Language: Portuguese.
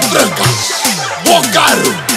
branca, o caro.